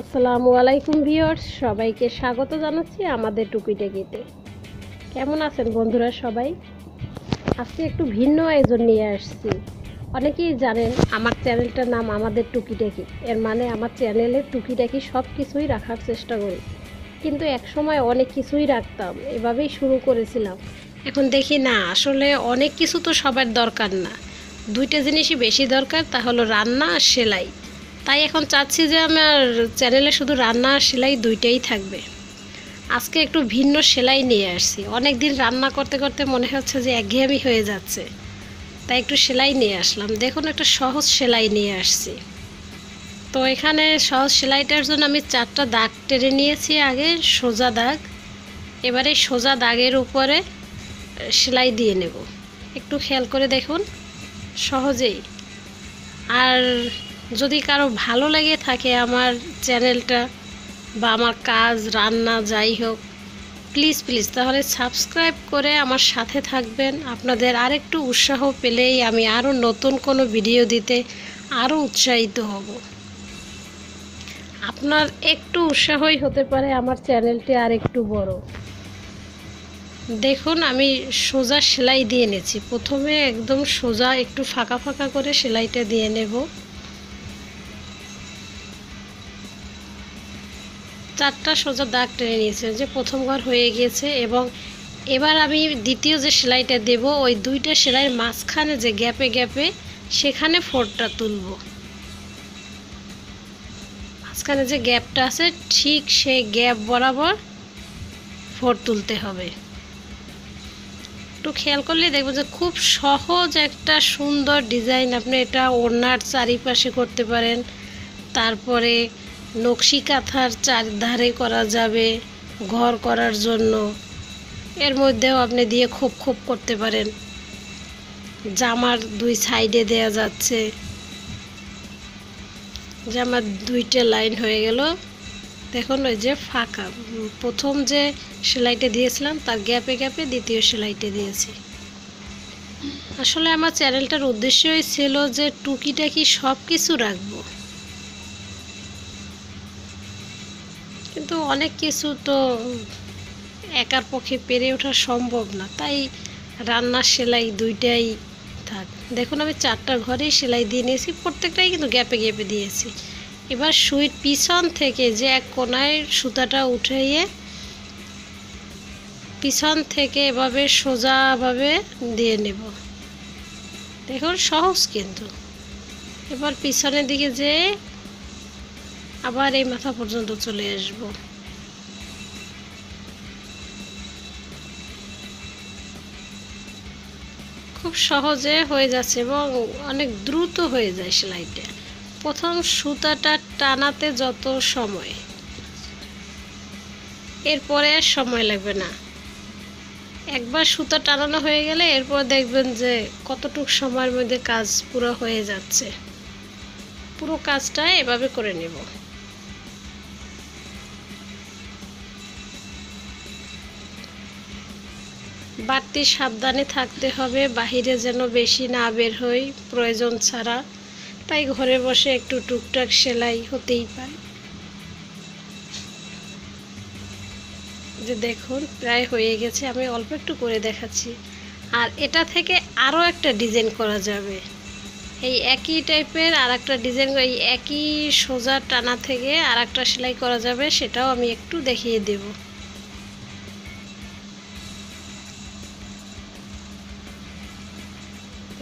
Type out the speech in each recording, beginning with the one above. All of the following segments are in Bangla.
আসসালামু আলাইকুম ভিউয়ার্স, সবাইকে স্বাগত জানাচ্ছি আমাদের টুকিটাকিতে কেমন আছেন বন্ধুরা সবাই? আজকে একটু ভিন্ন আয়োজন নিয়ে আসছি। অনেকেই জানেন আমার চ্যানেলটার নাম আমাদের টুকিটাকি এর মানে আমার চ্যানেলে টুকিটাকি সব কিছুই রাখার চেষ্টা করি। কিন্তু এক সময় অনেক কিছুই রাখতাম, এভাবেই শুরু করেছিলাম। এখন দেখি না, আসলে অনেক কিছু তো সবার দরকার না। দুইটা জিনিসই বেশি দরকার, তা হলো রান্না আর সেলাই। তাই এখন চাচ্ছি যে আমার চ্যানেলে শুধু রান্না আর সেলাই দুইটাই থাকবে। আজকে একটু ভিন্ন সেলাই নিয়ে আসছি। অনেক দিন রান্না করতে করতে মনে হচ্ছে যে একঘেয়েমি হয়ে যাচ্ছে। তাই একটু সেলাই নিয়ে আসলাম। দেখুন একটা সহজ সেলাই নিয়ে আসছি। তো এখানে সহজ সেলাইটার জন্য আমি চারটা দাগ টেনে নিয়েছি আগে, সোজা দাগ। এবারে সোজা দাগের উপরে সেলাই দিয়ে নেব। একটু খেয়াল করে দেখুন, সহজেই। আর যদি কারও ভালো লেগে থাকে আমার চ্যানেলটা বা আমার কাজ, রান্না, যাই হোক প্লিজ প্লিজ তাহলে সাবস্ক্রাইব করে আমার সাথে থাকবেন। আপনাদের আরেকটু উৎসাহ পেলেই আমি আরও নতুন কোনো ভিডিও দিতে আরও উৎসাহিত হব। আপনার একটু উৎসাহই হতে পারে আমার চ্যানেলটি আর একটু বড়। দেখুন, আমি সোজা সেলাই দিয়ে নেছি প্রথমে একদম সোজা একটু ফাঁকা ফাঁকা করে সেলাইটা দিয়ে নেব। চারটা সোজা দাগ টেনে নিয়েছে, যে প্রথম ঘর হয়ে গিয়েছে এবং এবার আমি দ্বিতীয় যে সেলাইটা দেব, ওই দুইটা সেলাইয়ের মাঝখানে যে গ্যাপে গ্যাপে সেখানে ফোরটা তুলব। মাঝখানে যে গ্যাপটা আছে, ঠিক সেই গ্যাপ বরাবর ফোর তুলতে হবে। একটু খেয়াল করলে দেখবেন যে খুব সহজ একটা সুন্দর ডিজাইন, আপনি এটা ওড়নার চারিপাশে করতে পারেন। তারপরে নকশি কাঁথার চারধারে করা যাবে ঘর করার জন্য। এর মধ্যেও আপনি দিয়ে খোপ খোপ করতে পারেন। জামার দুই সাইডে দেয়া যাচ্ছে। জামার দুইটা লাইন হয়ে গেল। দেখুন, ওই যে ফাঁকা। প্রথম যে সেলাইটা দিয়েছিলাম, তার গ্যাপে গ্যাপে দ্বিতীয় সেলাইটা দিয়েছি। আসলে আমার চ্যানেলটার উদ্দেশ্যই ছিল যে টুকিটাকি সব কিছু রাখব। কিন্তু অনেক কিছু তো একার পক্ষে পেরে ওঠা সম্ভব না। তাই রান্নার সেলাই দুইটাই থাক। দেখুন, আমি চারটা ঘরেই সেলাই দিয়ে নিয়েছি, প্রত্যেকটাই কিন্তু গ্যাপে গ্যাপে দিয়েছি। এবার সুইট পিছন থেকে যে এক কোনায় সুতাটা উঠাইয়ে পিছন থেকে এভাবে সোজাভাবে দিয়ে নেব। দেখুন, সহজ কিন্তু। এবার পিছনের দিকে যে আবার এই মাথা পর্যন্ত চলে আসব। খুব সহজে হয়ে যাচ্ছে এবং অনেক দ্রুত হয়ে যায় সেলাইটা। প্রথম সুতাটা টানাতে যত সময়, এরপরে আর সময় লাগবে না। একবার সুতা টানানো হয়ে গেলে এরপর দেখবেন যে কতটুক সময়ের মধ্যে কাজ পুরো হয়ে যাচ্ছে। পুরো কাজটা এভাবে করে নেব। বাড়তি সাবধানে থাকতে হবে, বাহিরে যেন বেশি না বের হই, প্রয়োজন ছাড়া। তাই ঘরে বসে একটু টুকটাক সেলাই হতেই পারে। যে দেখুন, প্রায় হয়ে গেছে, আমি অল্প একটু করে দেখাচ্ছি। আর এটা থেকে আরও একটা ডিজাইন করা যাবে। এই একই টাইপের আর একটা ডিজাইন, এই একই সোজা টানা থেকে আর একটা সেলাই করা যাবে, সেটাও আমি একটু দেখিয়ে দেবো।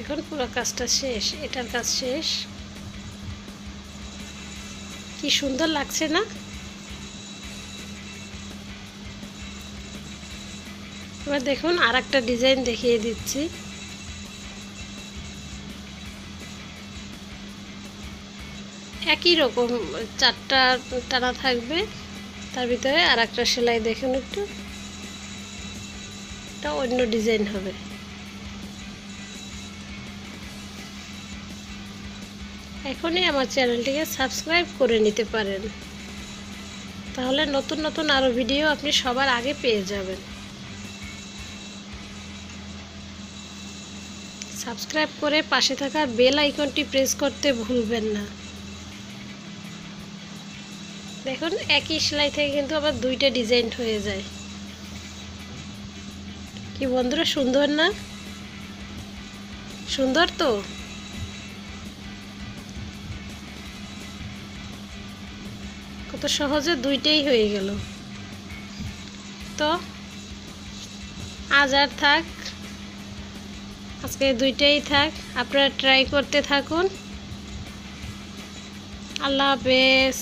এখন পুরো কাজটা শেষ, এটার কাজ শেষ। কি সুন্দর লাগছে না? এবার দেখুন আর একটা ডিজাইন দেখিয়ে দিচ্ছি। একই রকম, চারটা টানা থাকবে, তার ভিতরে আর একটা সেলাই দেখুন একটু। এটা অন্য ডিজাইন হবে। এখনই আমার চ্যানেলটিকে সাবস্ক্রাইব করে নিতে পারেন। তাহলে নতুন নতুন আরও ভিডিও আপনি সবার আগে পেয়ে যাবেন। সাবস্ক্রাইব করে পাশে থাকা বেল আইকনটি প্রেস করতে ভুলবেন না। দেখুন, একই সেলাই থেকে কিন্তু আবার দুইটা ডিজাইন হয়ে যায়। কি বন্ধুরা, সুন্দর না? সুন্দর তো? কত সহজে দুইটাই হয়ে গেল। তো আজ আর থাক, আজকে দুইটাই থাক, আপনারা ট্রাই করতে থাকুন। আল্লাহ হাফেজ।